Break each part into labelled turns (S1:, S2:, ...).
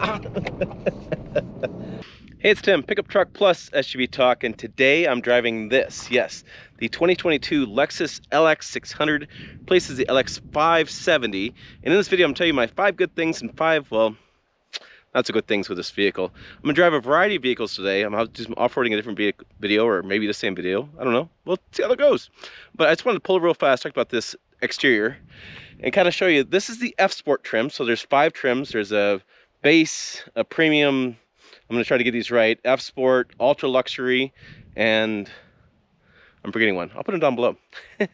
S1: hey, it's Tim, Pickup Truck Plus SUV Talk, and today I'm driving this. Yes, the 2022 Lexus LX 600 places the LX 570. And in this video, I'm telling you my five good things and five, well, not so good things with this vehicle. I'm gonna drive a variety of vehicles today. I'm just off-roading a different video or maybe the same video. I don't know. We'll see how it goes. But I just wanted to pull real fast, talk about this exterior and kind of show you, this is the F-Sport trim. So there's five trims. There's a base, a premium, I'm gonna try to get these right, F-Sport, Ultra Luxury, and I'm forgetting one. I'll put them down below.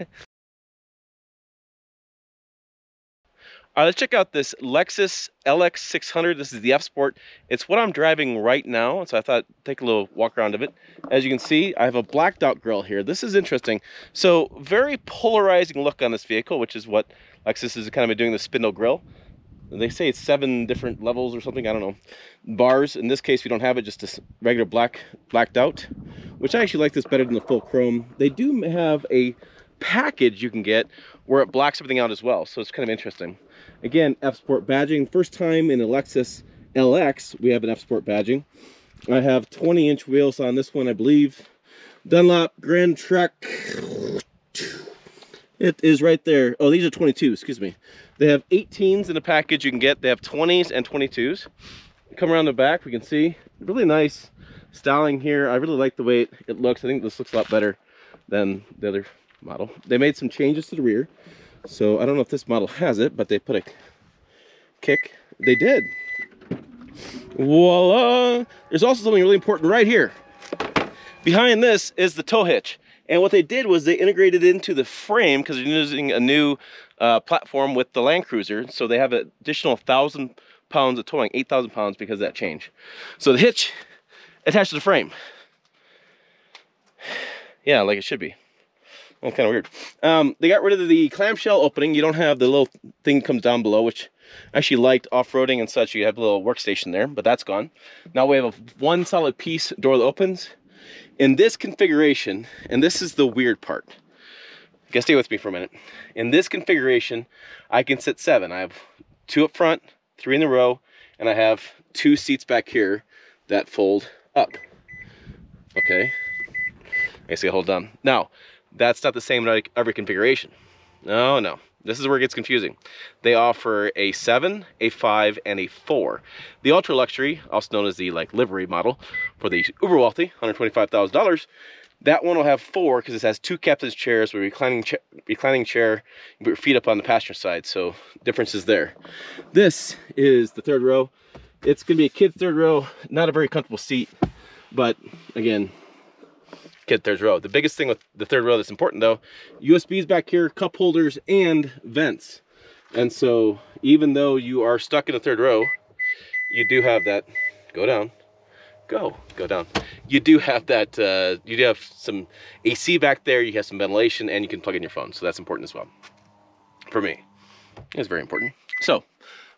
S1: All right, let's check out this Lexus LX 600. This is the F Sport. It's what I'm driving right now, so I thought take a little walk around of it. As you can see, I have a blacked out grill here. This is interesting. So very polarizing look on this vehicle, which is what Lexus is kind of doing the spindle grill. They say it's seven different levels or something. I don't know. Bars. In this case, we don't have it. Just a regular black blacked out, which I actually like this better than the full chrome. They do have a package you can get where it blacks everything out as well. So it's kind of interesting. Again, F-Sport badging. First time in a Lexus LX, we have an F-Sport badging. I have 20 inch wheels on this one, I believe. Dunlop Grand Trek. It is right there. Oh, these are 22, excuse me. They have 18s in the package you can get. They have 20s and 22s. Come around the back, we can see really nice styling here. I really like the way it looks. I think this looks a lot better than the other model. They made some changes to the rear. So I don't know if this model has it, but they put a kick. They did. Voila! There's also something really important right here. Behind this is the tow hitch. And what they did was they integrated it into the frame because they're using a new uh, platform with the Land Cruiser. So they have an additional 1,000 pounds of towing, 8,000 pounds because of that change. So the hitch attached to the frame. Yeah, like it should be. Well, kind of weird. Um, they got rid of the clamshell opening. You don't have the little thing comes down below, which I actually liked off-roading and such. You have a little workstation there, but that's gone. Now we have a one solid piece door that opens. In this configuration, and this is the weird part. Gotta stay with me for a minute. In this configuration, I can sit seven. I have two up front, three in the row, and I have two seats back here that fold up. Okay. I hold down. Now, that's not the same in every configuration. No, no. This is where it gets confusing. They offer a 7, a 5, and a 4. The Ultra Luxury, also known as the like livery model for the uber wealthy, $125,000, that one will have four because it has two captain's chairs with reclining, cha reclining chair. Put your feet up on the passenger side, so difference is there. This is the third row. It's to be a kid's third row, not a very comfortable seat, but again, kid third row. The biggest thing with the third row that's important though, USBs back here, cup holders, and vents. And so even though you are stuck in the third row, you do have that, go down, go, go down. You do have that, uh, you do have some AC back there, you have some ventilation, and you can plug in your phone. So that's important as well. For me, it's very important. So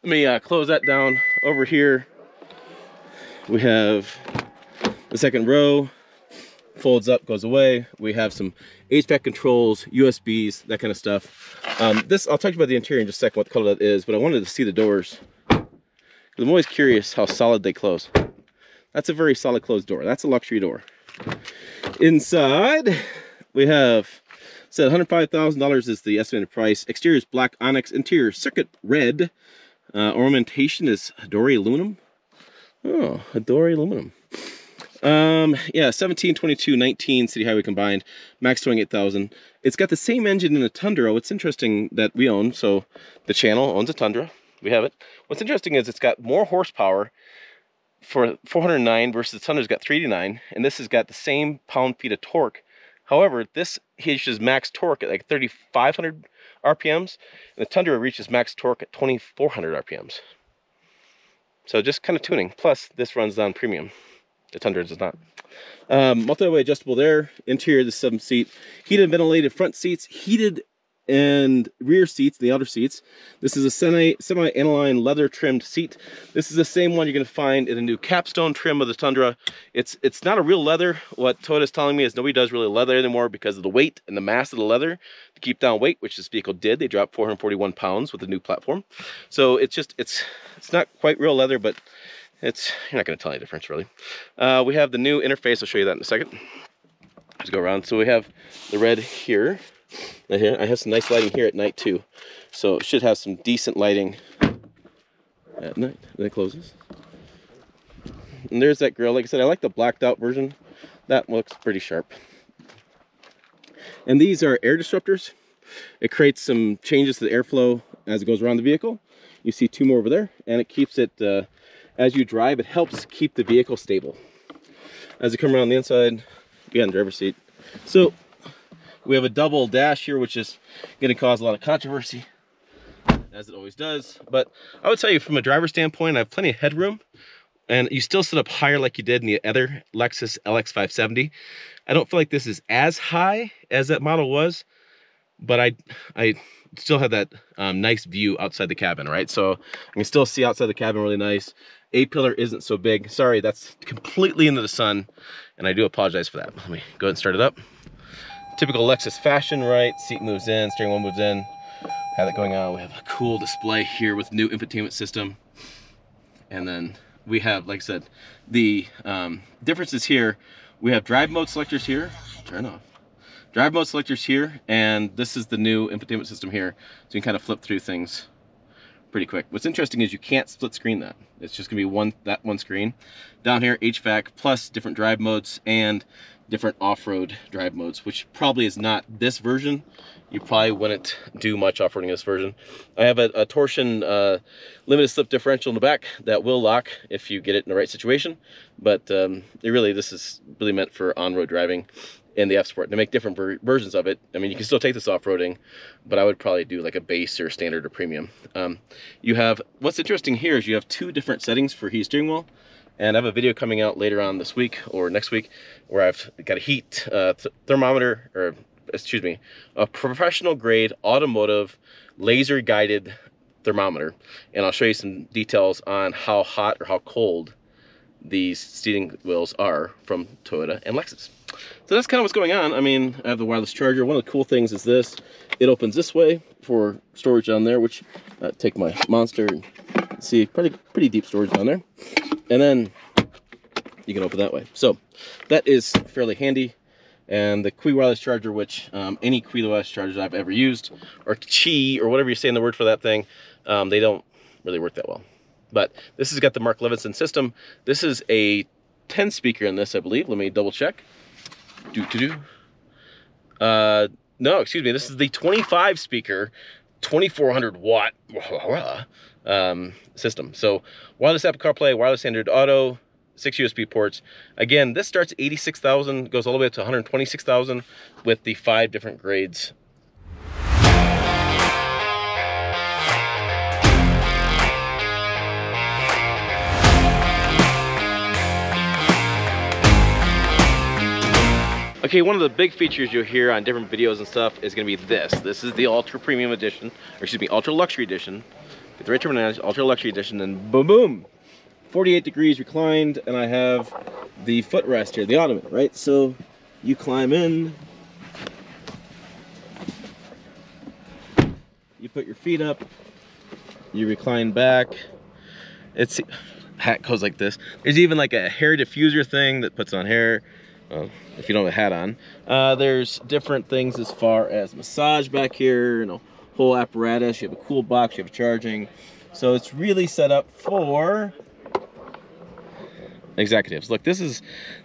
S1: let me uh, close that down over here. We have the second row folds up, goes away. We have some HVAC controls, USBs, that kind of stuff. Um, this, I'll talk about the interior in just a second, what color that is, but I wanted to see the doors. I'm always curious how solid they close. That's a very solid closed door. That's a luxury door. Inside, we have said $105,000 is the estimated price. Exterior is black onyx. Interior circuit red. Uh, ornamentation is Hadori aluminum. Oh, Hadori aluminum. Um, yeah, 17, 22, 19 city highway combined, max towing 8,000. It's got the same engine in the Tundra. What's interesting that we own, so the channel owns a Tundra. We have it. What's interesting is it's got more horsepower for 409 versus the Tundra's got 389, and this has got the same pound-feet of torque. However, this reaches max torque at like 3,500 RPMs, and the Tundra reaches max torque at 2,400 RPMs. So just kind of tuning. Plus, this runs down premium. The Tundra does not. Um, multi-way adjustable there. Interior, the seven seat. Heated ventilated front seats. Heated and rear seats, the outer seats. This is a semi, semi-aniline leather trimmed seat. This is the same one you're gonna find in the new capstone trim of the Tundra. It's it's not a real leather. What Toyota's telling me is nobody does really leather anymore because of the weight and the mass of the leather to keep down weight, which this vehicle did. They dropped 441 pounds with the new platform. So it's just, it's it's not quite real leather, but it's you're not going to tell any difference really. Uh, we have the new interface. I'll show you that in a second. Let's go around. So we have the red here. Here I have some nice lighting here at night too, so it should have some decent lighting at night. And it closes. And there's that grill. Like I said, I like the blacked out version. That looks pretty sharp. And these are air disruptors. It creates some changes to the airflow as it goes around the vehicle. You see two more over there, and it keeps it, uh, as you drive, it helps keep the vehicle stable. As you come around the inside, the driver's seat. So we have a double dash here, which is going to cause a lot of controversy, as it always does. But I would tell you from a driver standpoint, I have plenty of headroom and you still sit up higher like you did in the other Lexus LX570. I don't feel like this is as high as that model was, but I I still have that um, nice view outside the cabin, right? So I can still see outside the cabin really nice. A-pillar isn't so big. Sorry, that's completely into the sun, and I do apologize for that. Let me go ahead and start it up. Typical Lexus fashion, right? Seat moves in, steering wheel moves in. Have that going on. We have a cool display here with new infotainment system. And then we have, like I said, the um, differences here. We have drive mode selectors here. Turn off. Drive mode selectors here, and this is the new infotainment system here. So you can kind of flip through things pretty quick. What's interesting is you can't split screen that. It's just gonna be one that one screen. Down here, HVAC plus different drive modes and different off-road drive modes, which probably is not this version. You probably wouldn't do much off-roading this version. I have a, a torsion uh, limited slip differential in the back that will lock if you get it in the right situation. But um, really, this is really meant for on-road driving in the F-Sport. They make different ver versions of it. I mean, you can still take this off-roading, but I would probably do like a base or standard or premium. Um, you have, what's interesting here is you have two different settings for heat steering wheel. And I have a video coming out later on this week or next week where I've got a heat uh, th thermometer, or excuse me, a professional grade automotive laser guided thermometer. And I'll show you some details on how hot or how cold these steering wheels are from Toyota and Lexus. So that's kind of what's going on. I mean, I have the wireless charger. One of the cool things is this. It opens this way for storage down there, which uh, take my Monster and see pretty pretty deep storage down there. And then you can open that way. So that is fairly handy. And the Qi wireless charger, which um, any Qi wireless chargers I've ever used, or Qi, or whatever you say in the word for that thing, um, they don't really work that well. But this has got the Mark Levinson system. This is a 10 speaker in this, I believe. Let me double check. Do to do. Uh, no, excuse me. This is the 25 speaker, 2400 watt um, system. So wireless Apple CarPlay, wireless Android Auto, six USB ports. Again, this starts 86,000, goes all the way up to 126,000 with the five different grades Okay, one of the big features you'll hear on different videos and stuff is gonna be this. This is the Ultra Premium Edition, or excuse me, Ultra Luxury Edition. Get the right terminology, Ultra Luxury Edition, and boom, boom. 48 degrees reclined, and I have the footrest here, the ottoman, right? So you climb in, you put your feet up, you recline back. It's hat goes like this. There's even like a hair diffuser thing that puts on hair. Well, if you don't have a hat on. Uh, there's different things as far as massage back here, you know, whole apparatus. You have a cool box, you have charging. So it's really set up for executives. Look, this is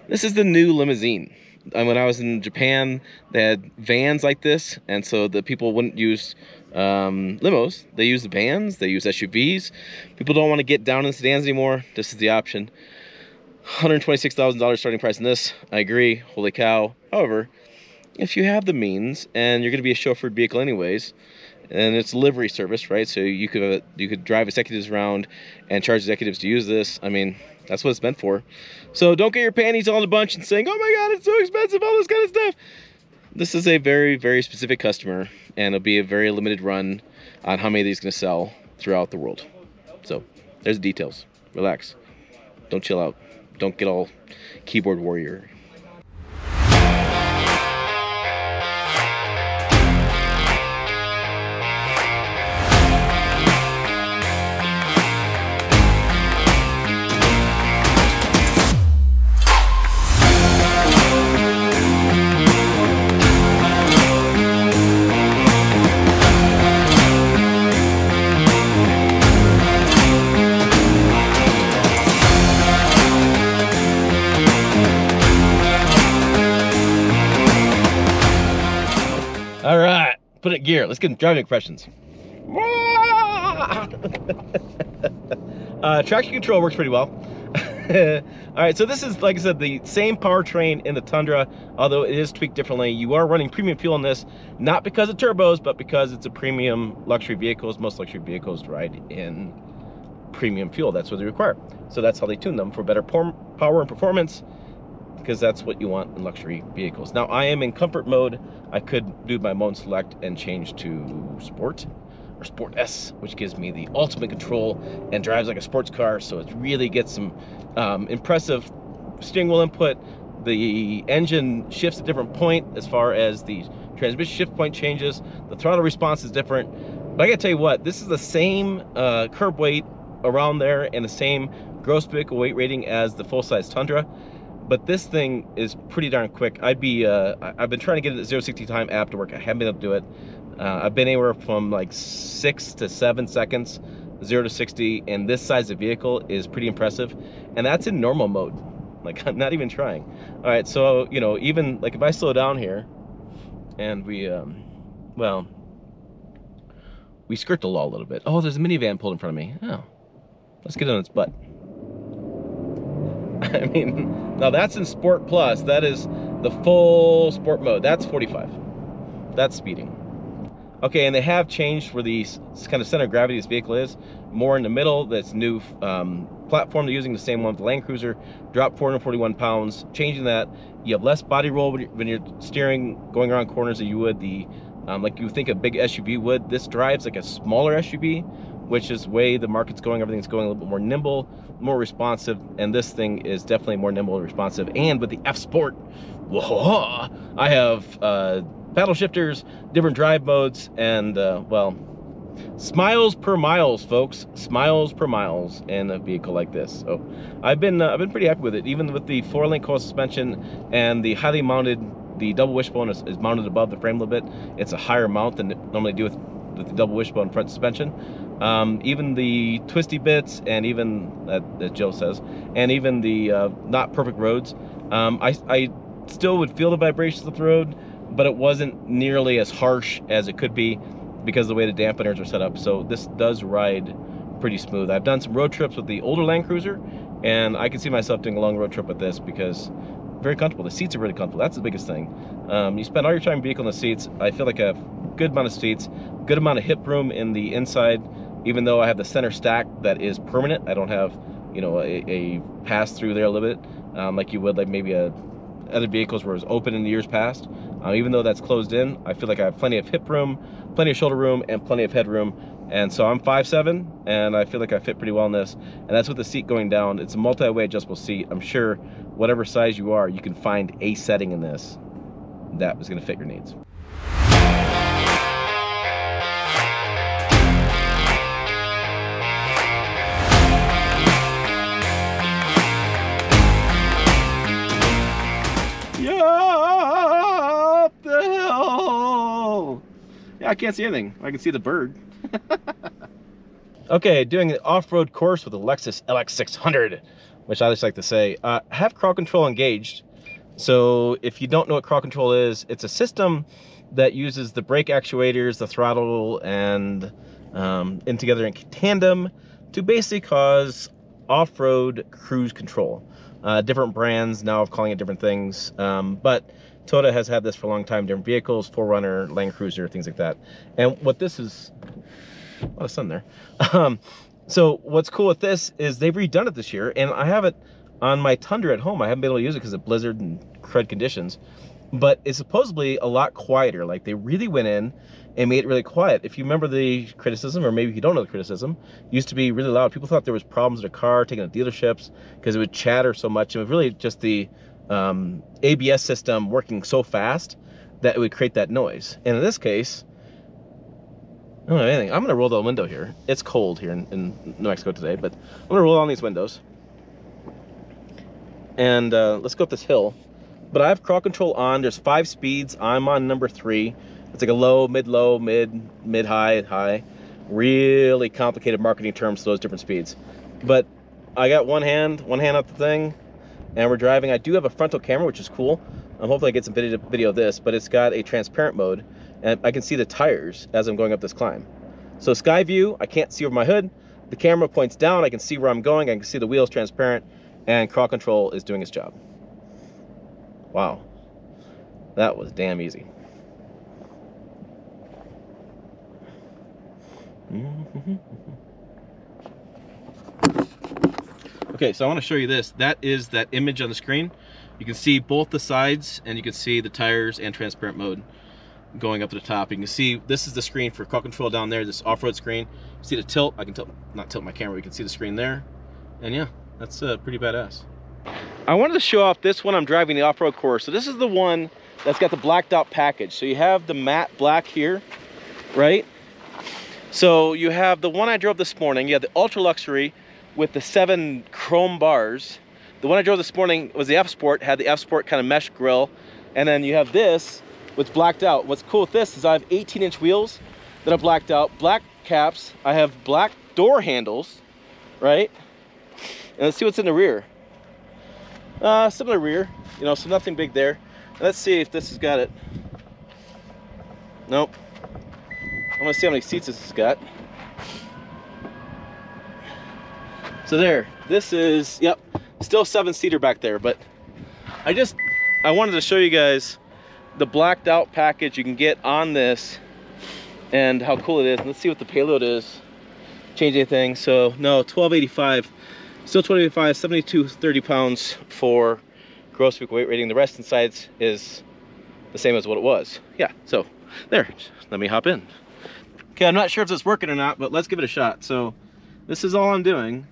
S1: this is the new limousine. And when I was in Japan, they had vans like this, and so the people wouldn't use um, limos. They use the vans, they use SUVs. People don't want to get down in sedans anymore. This is the option. $126,000 starting price in this. I agree. Holy cow. However, if you have the means and you're going to be a chauffeured vehicle anyways, and it's livery service, right? So you could uh, you could drive executives around and charge executives to use this. I mean, that's what it's meant for. So don't get your panties all in a bunch and saying, "Oh my God, it's so expensive!" All this kind of stuff. This is a very very specific customer, and it'll be a very limited run on how many of these going to sell throughout the world. So there's the details. Relax. Don't chill out don't get all keyboard warrior. Right, gear. Let's get driving impressions. uh, traction control works pretty well. All right, so this is, like I said, the same powertrain in the Tundra, although it is tweaked differently. You are running premium fuel in this, not because of turbos, but because it's a premium luxury vehicles. Most luxury vehicles ride in premium fuel. That's what they require. So that's how they tune them for better power and performance, because that's what you want in luxury vehicles. Now, I am in comfort mode. I could do my mode select and change to sport or Sport S, which gives me the ultimate control and drives like a sports car. So it really gets some um, impressive steering wheel input. The engine shifts a different point as far as the transmission shift point changes. The throttle response is different. But I gotta tell you what, this is the same uh, curb weight around there and the same gross vehicle weight rating as the full-size Tundra. But this thing is pretty darn quick. I'd be, uh, I've been trying to get the 0 60 time app to work. I haven't been able to do it. Uh, I've been anywhere from like six to seven seconds, zero to 60, and this size of vehicle is pretty impressive. And that's in normal mode. Like I'm not even trying. All right, so, you know, even like if I slow down here and we, um, well, we skirt the law a little bit. Oh, there's a minivan pulled in front of me. Oh, let's get on its butt. I mean, now that's in Sport Plus. That is the full sport mode. That's 45. That's speeding. Okay, and they have changed where the kind of center of gravity this vehicle is. More in the middle, that's new um, platform. They're using the same one with the Land Cruiser. Drop 441 pounds. Changing that, you have less body roll when you're, steering, going around corners than you would the, um, like you think a big SUV would. This drives like a smaller SUV, which is way the market's going. Everything's going a little bit more nimble, more responsive, and this thing is definitely more nimble and responsive. And with the F Sport, whoa, I have uh, paddle shifters, different drive modes, and uh, well, smiles per miles, folks. Smiles per miles in a vehicle like this. So I've been uh, I've been pretty happy with it, even with the four-link coil suspension and the highly mounted. The double wishbone is, is, mounted above the frame a little bit. It's a higher mount than normally do with, with the double wishbone front suspension. Um, even the twisty bits and even, uh, as Joe says, and even the uh, not perfect roads, um, I, I still would feel the vibrations of the road, but it wasn't nearly as harsh as it could be because the way the dampeners are set up. So this does ride pretty smooth. I've done some road trips with the older Land Cruiser, and I can see myself doing a long road trip with this because very comfortable. The seats are really comfortable. That's the biggest thing. Um, you spend all your time vehicle in the seats. I feel like a good amount of seats, good amount of hip room in the inside, even though I have the center stack that is permanent. I don't have, you know, a, a pass through there a little bit, um, like you would like maybe a other vehicles where was open in the years past. Uh, even though that's closed in, I feel like I have plenty of hip room, plenty of shoulder room, and plenty of headroom. And so I'm 5'7", and I feel like I fit pretty well in this. And that's with the seat going down. It's a multi-way adjustable seat. I'm sure whatever size you are, you can find a setting in this that is gonna fit your needs. I can't see anything. I can see the bird. okay, doing an off-road course with a Lexus LX600, which I just like to say. Uh, have crawl control engaged. So if you don't know what crawl control is, it's a system that uses the brake actuators, the throttle, and um, in together in tandem to basically cause off-road cruise control. Uh, different brands now of calling it different things, um, but Toyota has had this for a long time, different vehicles, 4Runner, Land Cruiser, things like that. And what this is, a lot of sun there. Um, so what's cool with this is they've redone it this year, and I have it on my Tundra at home. I haven't been able to use it because of blizzard and crud conditions, but it's supposedly a lot quieter. Like they really went in and made it really quiet. If you remember the criticism, or maybe you don't know the criticism, used to be really loud. People thought there was problems with the car, taking the dealerships, because it would chatter so much. It was really just the um, ABS system working so fast that it would create that noise. And in this case, I don't have anything. I'm gonna roll the window here. It's cold here in, in New Mexico today, but I'm gonna roll on these windows. And uh, let's go up this hill. But I have crawl control on. There's five speeds. I'm on number three. It's like a low, mid-low, mid, mid-high, high. Really complicated marketing terms for those different speeds. But I got one hand, one hand up the thing, and we're driving. I do have a frontal camera, which is cool. Um, hopefully I get some video, video of this, but it's got a transparent mode. and I can see the tires as I'm going up this climb. So sky view, I can't see over my hood. The camera points down, I can see where I'm going, I can see the wheels transparent, and crawl control is doing its job. Wow, that was damn easy. Okay, so I want to show you this. That is that image on the screen. You can see both the sides and you can see the tires and transparent mode going up to the top. You can see this is the screen for crawl control down there, this off-road screen. see the tilt, I can tilt, not tilt my camera, you can see the screen there. And yeah, that's uh, pretty badass. I wanted to show off this one I'm driving the off-road course. So this is the one that's got the blacked out package. So you have the matte black here, right? So you have the one I drove this morning, you have the ultra luxury with the seven chrome bars. The one I drove this morning was the F Sport, had the F Sport kind of mesh grill. And then you have this, which blacked out. What's cool with this is I have 18 inch wheels that are blacked out, black caps. I have black door handles, right? And let's see what's in the rear. Uh, similar rear, you know, so nothing big there. Let's see if this has got it. Nope. Gonna see how many seats this has got. So there, this is, yep, still seven seater back there, but I just, I wanted to show you guys the blacked out package you can get on this and how cool it is. Let's see what the payload is. Change anything. So no, 1285, still 1285, 72, 30 pounds for gross vehicle weight rating. The rest inside is the same as what it was. Yeah, so there, let me hop in. Okay, I'm not sure if it's working or not, but let's give it a shot. So this is all I'm doing.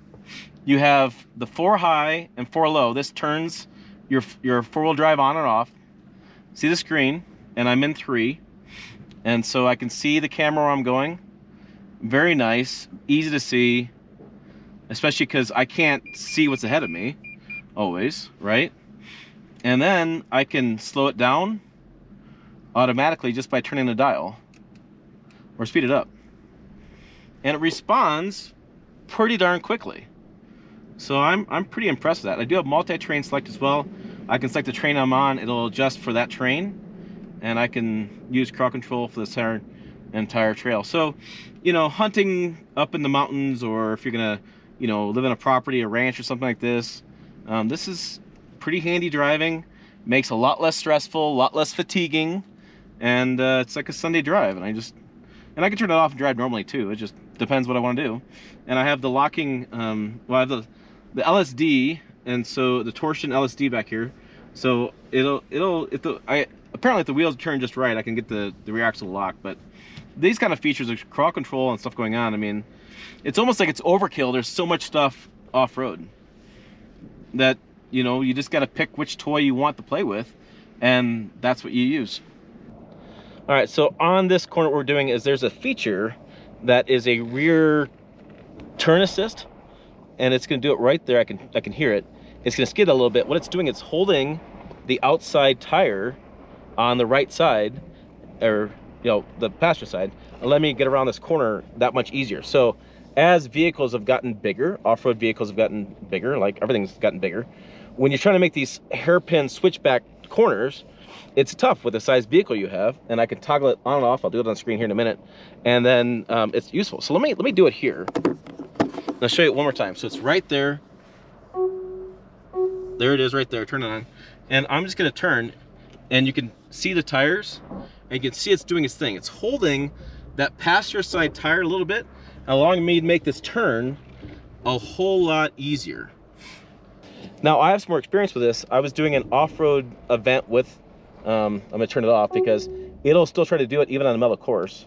S1: You have the four high and four low. This turns your, your four-wheel drive on and off. See the screen, and I'm in three. And so I can see the camera where I'm going. Very nice, easy to see, especially because I can't see what's ahead of me, always, right? And then I can slow it down automatically just by turning the dial or speed it up. And it responds pretty darn quickly. So I'm, I'm pretty impressed with that. I do have multi-terrain select as well. I can select the train I'm on, it'll adjust for that train, and I can use crawl control for this entire, entire trail. So, you know, hunting up in the mountains, or if you're gonna, you know, live in a property, a ranch or something like this, um, this is pretty handy driving, makes a lot less stressful, a lot less fatiguing, and uh, it's like a Sunday drive, and I just and I can turn it off and drive normally too. It just depends what I want to do. And I have the locking, um, well, I have the, the LSD, and so the torsion LSD back here. So it'll, it'll, if the, I, apparently if the wheels turn just right, I can get the, the rear axle lock, but these kind of features of crawl control and stuff going on, I mean, it's almost like it's overkill. There's so much stuff off-road that, you know, you just got to pick which toy you want to play with, and that's what you use. All right, so on this corner, what we're doing is there's a feature that is a rear turn assist, and it's gonna do it right there. I can, I can hear it. It's gonna skid a little bit. What it's doing, it's holding the outside tire on the right side, or you know, the passenger side, and let me get around this corner that much easier. So as vehicles have gotten bigger, off-road vehicles have gotten bigger, like everything's gotten bigger, when you're trying to make these hairpin switchback corners, it's tough with the size vehicle you have and I can toggle it on and off. I'll do it on the screen here in a minute. And then um, it's useful. So let me, let me do it here. I'll show you it one more time. So it's right there. There it is right there, turn it on. And I'm just gonna turn and you can see the tires and you can see it's doing its thing. It's holding that passenger side tire a little bit, allowing me to make this turn a whole lot easier. Now I have some more experience with this. I was doing an off-road event with um, I'm gonna turn it off because it'll still try to do it even on a mellow course,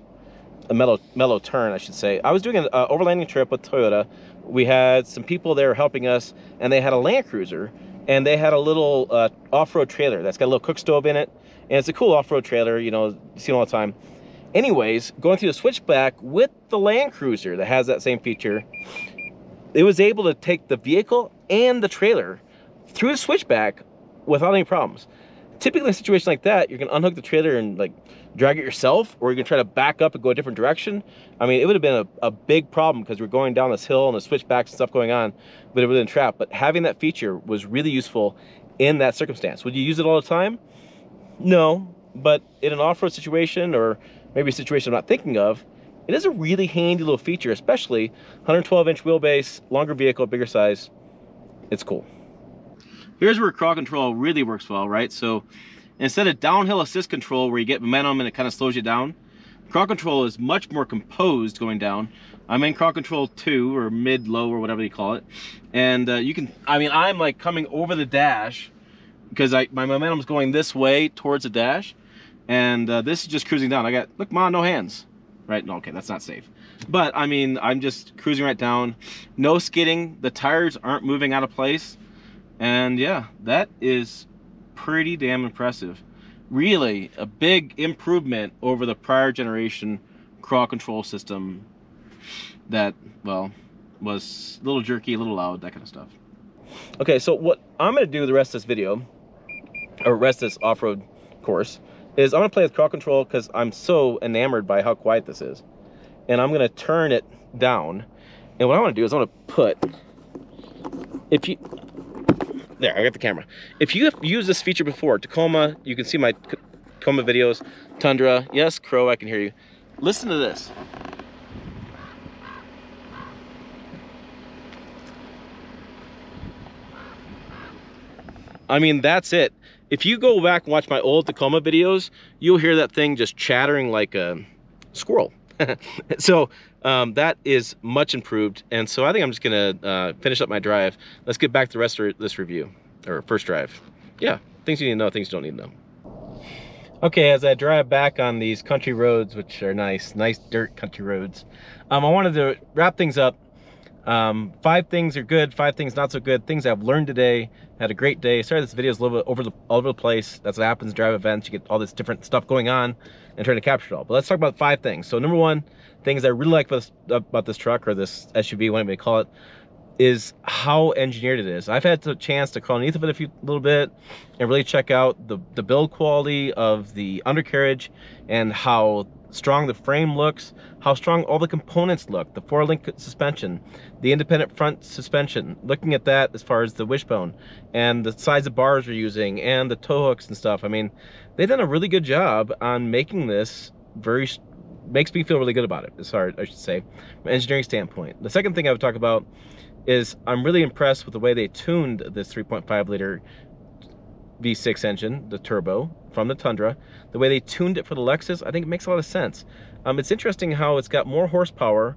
S1: a mellow mellow turn, I should say. I was doing an uh, overlanding trip with Toyota. We had some people there helping us, and they had a Land Cruiser, and they had a little uh, off-road trailer that's got a little cook stove in it, and it's a cool off-road trailer. You know, you see it all the time. Anyways, going through the switchback with the Land Cruiser that has that same feature, it was able to take the vehicle and the trailer through the switchback without any problems typically in a situation like that, you're gonna unhook the trailer and like drag it yourself, or you're gonna try to back up and go a different direction. I mean, it would have been a, a big problem because we're going down this hill and the switchbacks and stuff going on, but it would have been trapped. But having that feature was really useful in that circumstance. Would you use it all the time? No, but in an off-road situation or maybe a situation I'm not thinking of, it is a really handy little feature, especially 112 inch wheelbase, longer vehicle, bigger size. It's cool. Here's where crawl control really works well, right? So instead of downhill assist control where you get momentum and it kind of slows you down, crawl control is much more composed going down. I'm in crawl control 2 or mid low or whatever you call it. And uh, you can, I mean, I'm like coming over the dash because I my momentum's going this way towards the dash. And uh, this is just cruising down. I got, look, ma, no hands. Right, no, okay, that's not safe. But, I mean, I'm just cruising right down. No skidding. The tires aren't moving out of place. And yeah, that is pretty damn impressive. Really, a big improvement over the prior generation crawl control system that, well, was a little jerky, a little loud, that kind of stuff. Okay, so what I'm going to do the rest of this video, or rest of this off-road course, is I'm going to play with crawl control because I'm so enamored by how quiet this is. And I'm going to turn it down. And what I want to do is I want to put, if you, there, I got the camera. If you have used this feature before, Tacoma, you can see my Tacoma videos, Tundra, yes, Crow, I can hear you. Listen to this. I mean, that's it. If you go back and watch my old Tacoma videos, you'll hear that thing just chattering like a squirrel. so um, that is much improved. And so I think I'm just gonna uh, finish up my drive. Let's get back to the rest of this review, or first drive. Yeah, things you need to know, things you don't need to know. Okay, as I drive back on these country roads, which are nice, nice dirt country roads, um, I wanted to wrap things up. Um, five things are good, five things not so good, things I've learned today. Had a great day. Sorry this video is a little bit over the, all over the place. That's what happens drive events. You get all this different stuff going on and trying to capture it all. But let's talk about five things. So number one, things I really like about this, truck or this SUV, whatever you call it, is how engineered it is. I've had the chance to crawl underneath of it a few, little bit and really check out the, the build quality of the undercarriage and how strong the frame looks, how strong all the components look, the four-link suspension, the independent front suspension, looking at that as far as the wishbone, and the size of bars we're using, and the tow hooks and stuff. I mean, they've done a really good job on making this very, makes me feel really good about it, far I should say, from an engineering standpoint. The second thing I would talk about is I'm really impressed with the way they tuned this 3.5 liter V6 engine, the turbo, from the Tundra. The way they tuned it for the Lexus, I think it makes a lot of sense. Um, it's interesting how it's got more horsepower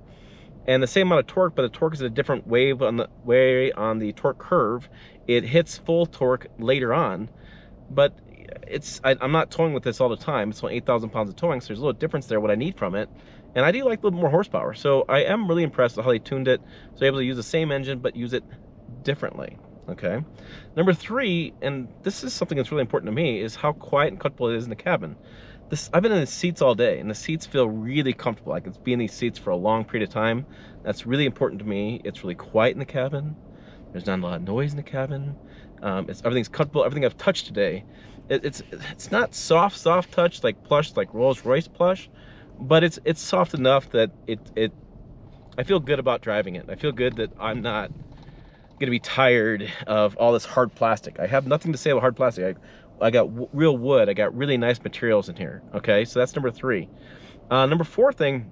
S1: and the same amount of torque, but the torque is a different wave on the way on the torque curve. It hits full torque later on, but it's I, am not towing with this all the time. It's only 8,000 pounds of towing, so there's a little difference there what I need from it. And I do like a little more horsepower. So I am really impressed with how they tuned it. So able to use the same engine, but use it differently okay? Number three, and this is something that's really important to me, is how quiet and comfortable it is in the cabin. This, I've been in the seats all day, and the seats feel really comfortable. I can be in these seats for a long period of time. That's really important to me. It's really quiet in the cabin. There's not a lot of noise in the cabin. Um, it's everything's comfortable. Everything I've touched today, it, it's it's not soft, soft touch like plush, like Rolls Royce plush, but it's it's soft enough that it it. I feel good about driving it. I feel good that I'm not gonna be tired of all this hard plastic. I have nothing to say about hard plastic. I, I got real wood. I got really nice materials in here. Okay, so that's number three. Uh, number four thing,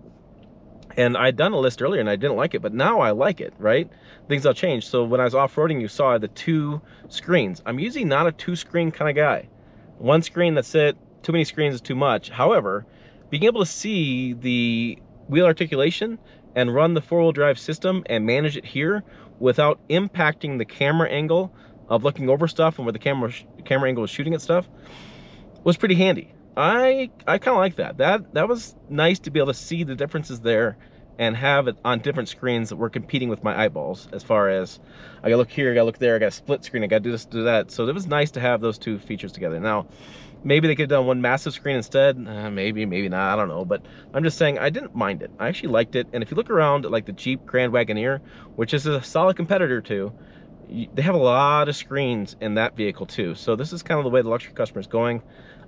S1: and I'd done a list earlier and I didn't like it, but now I like it, right? Things will change. So when I was off-roading, you saw the two screens. I'm usually not a two-screen kind of guy. One screen, that's it. Too many screens is too much. However, being able to see the wheel articulation and run the four-wheel drive system and manage it here without impacting the camera angle of looking over stuff and where the camera camera angle is shooting at stuff was pretty handy. I I kind of like that. That that was nice to be able to see the differences there and have it on different screens that were competing with my eyeballs as far as I gotta look here, I gotta look there, I got a split screen, I gotta do this, do that. So it was nice to have those two features together. Now, maybe they could have done one massive screen instead. Uh, maybe, maybe not, I don't know. But I'm just saying, I didn't mind it. I actually liked it. And if you look around at like the Jeep Grand Wagoneer, which is a solid competitor to, they have a lot of screens in that vehicle too. So this is kind of the way the luxury customer is going.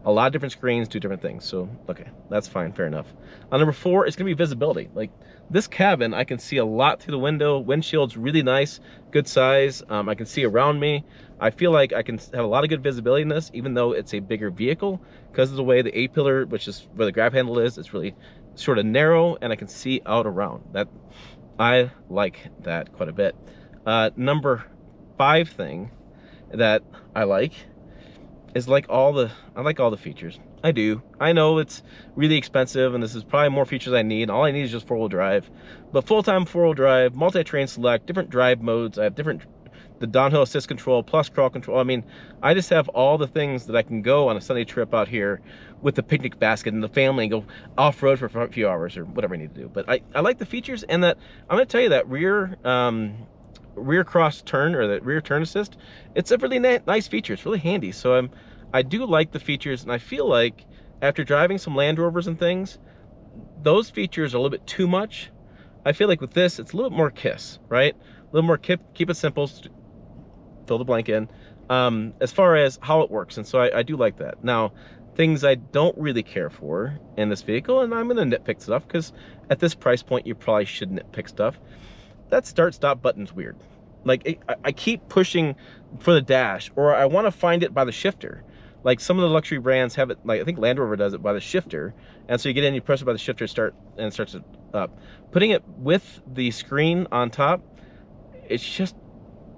S1: A lot of different screens do different things. So, okay, that's fine, fair enough. On number four, it's gonna be visibility. Like this cabin, I can see a lot through the window. Windshield's really nice, good size. Um, I can see around me. I feel like I can have a lot of good visibility in this, even though it's a bigger vehicle, because of the way the A-pillar, which is where the grab handle is, it's really sort of narrow and I can see out around. That I like that quite a bit. Uh, number five thing that I like is like all the I like all the features. I do. I know it's really expensive and this is probably more features I need. All I need is just four-wheel drive. But full-time four-wheel drive, multi-terrain select, different drive modes. I have different the downhill assist control plus crawl control. I mean, I just have all the things that I can go on a Sunday trip out here with the picnic basket and the family and go off-road for a few hours or whatever I need to do. But I, I like the features and that, I'm gonna tell you that rear, um, rear cross turn or the rear turn assist, it's a really nice feature. It's really handy. So I'm, I do like the features and I feel like after driving some Land Rovers and things, those features are a little bit too much. I feel like with this, it's a little bit more KISS, right? A little more keep, keep it simple, fill the blank in, um, as far as how it works. And so I, I do like that. Now, things I don't really care for in this vehicle, and I'm gonna nitpick stuff because at this price point, you probably should nitpick stuff. That start stop button's weird. Like it, I keep pushing for the dash or I wanna find it by the shifter. Like some of the luxury brands have it, like I think Land Rover does it by the shifter. And so you get in, you press it by the shifter, start and it starts it up. Putting it with the screen on top, it just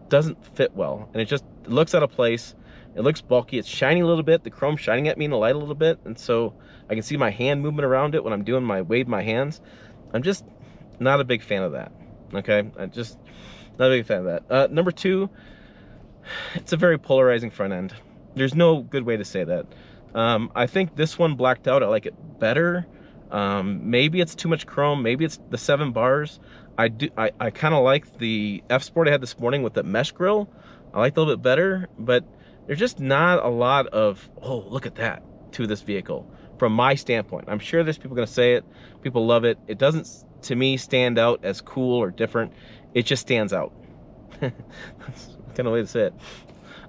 S1: doesn't fit well and it just looks out of place it looks bulky it's shining a little bit the chrome shining at me in the light a little bit and so i can see my hand movement around it when i'm doing my wave my hands i'm just not a big fan of that okay i just not a big fan of that uh, number two it's a very polarizing front end there's no good way to say that um, i think this one blacked out i like it better um, maybe it's too much chrome maybe it's the seven bars I do I, I kind of like the F Sport I had this morning with the mesh grill. I like a little bit better, but there's just not a lot of, oh, look at that, to this vehicle from my standpoint. I'm sure there's people gonna say it, people love it. It doesn't, to me, stand out as cool or different. It just stands out. That's kind of way to say it.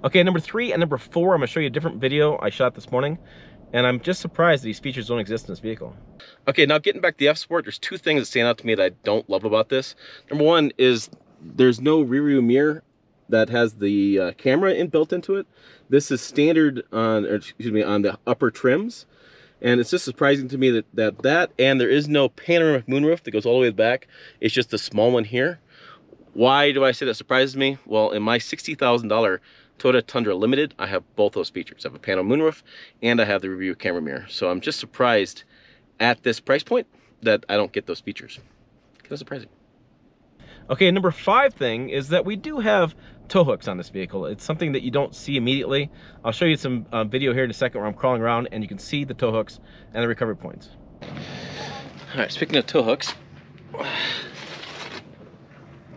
S1: Okay, number three and number four, I'm gonna show you a different video I shot this morning. And I'm just surprised these features don't exist in this vehicle. Okay, now getting back to the F-Sport, there's two things that stand out to me that I don't love about this. Number one is there's no rear view mirror that has the uh, camera inbuilt into it. This is standard on, excuse me, on the upper trims. And it's just surprising to me that, that that, and there is no panoramic moonroof that goes all the way back. It's just a small one here. Why do I say that surprises me? Well, in my $60,000 Toyota Tundra Limited, I have both those features. I have a panel moonroof and I have the review camera mirror. So I'm just surprised at this price point that I don't get those features. Kind of surprising. Okay, number five thing is that we do have tow hooks on this vehicle. It's something that you don't see immediately. I'll show you some uh, video here in a second where I'm crawling around and you can see the tow hooks and the recovery points. All right, speaking of tow hooks,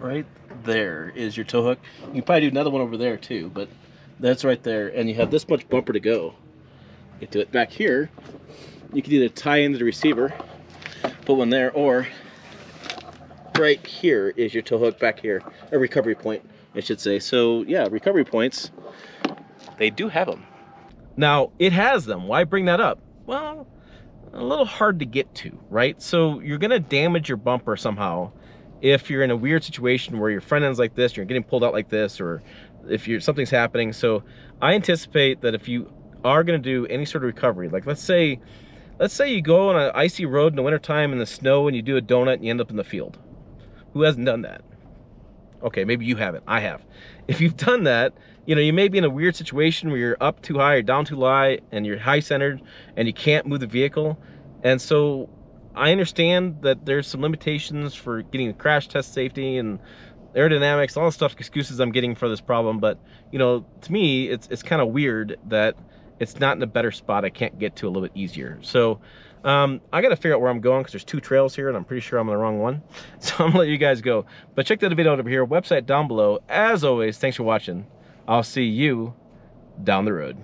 S1: right there is your tow hook. You probably do another one over there too, but that's right there. And you have this much bumper to go. Get to it back here. You can either tie into the receiver, put one there, or right here is your tow hook back here. A recovery point, I should say. So yeah, recovery points, they do have them. Now, it has them. Why bring that up? Well, a little hard to get to, right? So you're gonna damage your bumper somehow if you're in a weird situation where your front end's like this, you're getting pulled out like this, or if you're something's happening. So I anticipate that if you are gonna do any sort of recovery, like let's say, let's say you go on an icy road in the wintertime in the snow and you do a donut and you end up in the field. Who hasn't done that? Okay, maybe you haven't, I have. If you've done that, you know, you may be in a weird situation where you're up too high or down too high and you're high centered and you can't move the vehicle. And so I understand that there's some limitations for getting the crash test safety and aerodynamics, all the stuff, excuses I'm getting for this problem. But, you know, to me, it's, it's kind of weird that it's not in a better spot I can't get to a little bit easier. So um, I got to figure out where I'm going because there's two trails here and I'm pretty sure I'm on the wrong one. So I'm to let you guys go. But check that video out over here, website down below. As always, thanks for watching. I'll see you down the road.